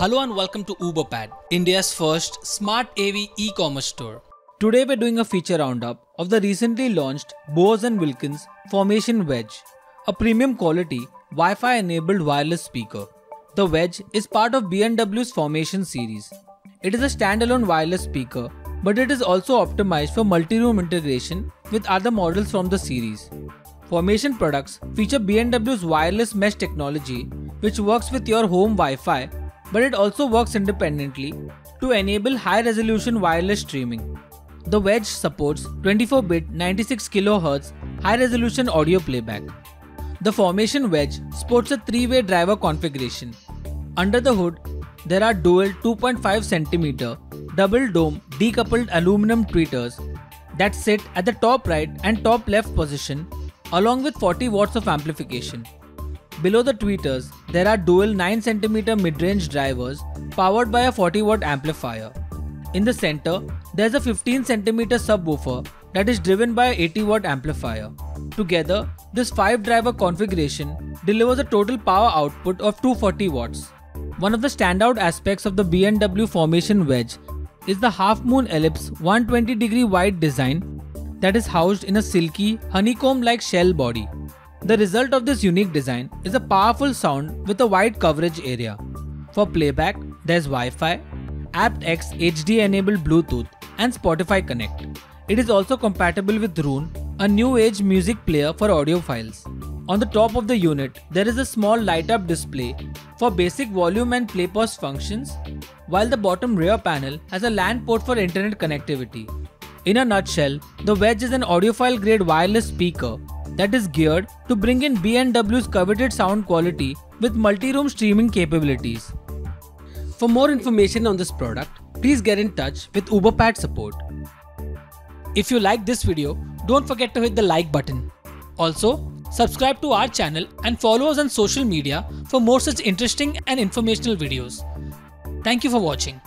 Hello and welcome to Ooberpad, India's first smart AV e-commerce store. Today we're doing a feature roundup of the recently launched Bowers & Wilkins Formation Wedge, a premium quality Wi-Fi enabled wireless speaker. The Wedge is part of B&W's Formation series. It is a standalone wireless speaker, but it is also optimized for multi-room integration with other models from the series. Formation products feature B&W's wireless mesh technology, which works with your home Wi-Fi, but it also works independently to enable high-resolution wireless streaming. The Wedge supports 24-bit 96 kHz high-resolution audio playback. The Formation Wedge sports a three-way driver configuration. Under the hood, there are dual 2.5 cm double dome decoupled aluminum tweeters that sit at the top right and top left position along with 40 watts of amplification. Below the tweeters, there are dual 9cm mid-range drivers powered by a 40 watt amplifier. In the center, there's a 15cm subwoofer that is driven by a 80 watt amplifier. Together, this 5 driver configuration delivers a total power output of 240 watts. One of the standout aspects of the B&W Formation Wedge is the half moon ellipse 120 degree wide design that is housed in a silky, honeycomb like shell body. The result of this unique design is a powerful sound with a wide coverage area. For playback, there's Wi Fi, aptX HD enabled Bluetooth, and Spotify Connect. It is also compatible with Roon, a new age music player for audio files. On the top of the unit, there is a small light up display for basic volume and play pause functions, while the bottom rear panel has a LAN port for internet connectivity. In a nutshell, the Wedge is an audiophile grade wireless speaker that is geared to bring in B&W's coveted sound quality with multi-room streaming capabilities. For more information on this product, please get in touch with Ooberpad support. If you like this video, don't forget to hit the like button. Also, subscribe to our channel and follow us on social media for more such interesting and informational videos. Thank you for watching.